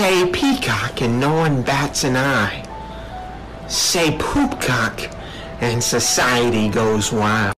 Say peacock and no one bats an eye. Say poopcock and society goes wild.